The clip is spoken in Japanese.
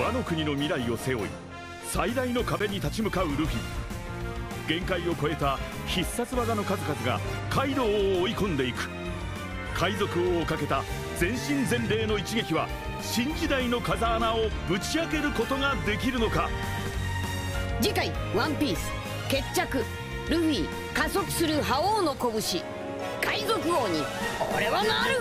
ワノ国の未来を背負い最大の壁に立ち向かうルフィ。限界を超えた必殺技の数々がカイドウを追い込んでいく。海賊王をかけた全身全霊の一撃は新時代の風穴をぶち開けることができるのか。次回「ワンピース決着ルフィ加速する覇王の拳。海賊王に俺はなる。